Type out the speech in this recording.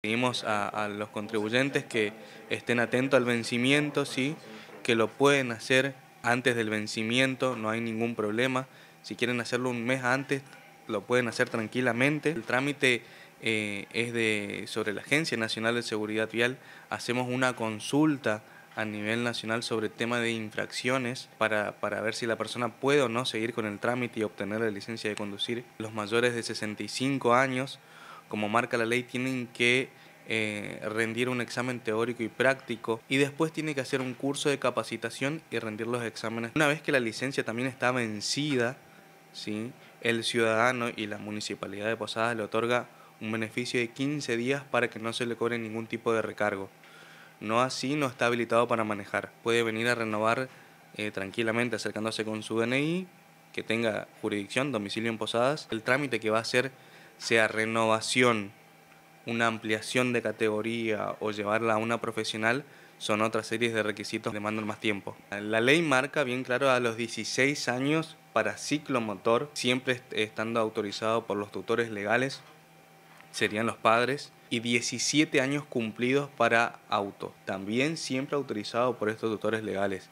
Pedimos a, los contribuyentes que estén atentos al vencimiento, sí, que lo pueden hacer antes del vencimiento, no hay ningún problema. Si quieren hacerlo un mes antes, lo pueden hacer tranquilamente. El trámite eh, es de sobre la Agencia Nacional de Seguridad Vial. Hacemos una consulta a nivel nacional sobre el tema de infracciones para, para, ver si la persona puede o no seguir con el trámite y obtener la licencia de conducir. Los mayores de 65 años, como marca la ley, tienen que eh, rendir un examen teórico y práctico y después tiene que hacer un curso de capacitación y rendir los exámenes. Una vez que la licencia también está vencida, ¿sí? el ciudadano y la municipalidad de Posadas le otorga un beneficio de 15 días para que no se le cobre ningún tipo de recargo. No así no está habilitado para manejar. Puede venir a renovar eh, tranquilamente acercándose con su DNI, que tenga jurisdicción, domicilio en Posadas. El trámite que va a hacer sea renovación, una ampliación de categoría o llevarla a una profesional, son otras series de requisitos que demandan más tiempo. La ley marca bien claro a los 16 años para ciclomotor, siempre estando autorizado por los tutores legales, serían los padres, y 17 años cumplidos para auto, también siempre autorizado por estos tutores legales.